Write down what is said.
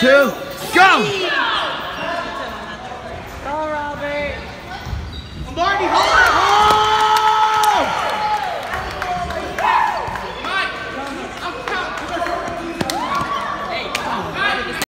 two, go!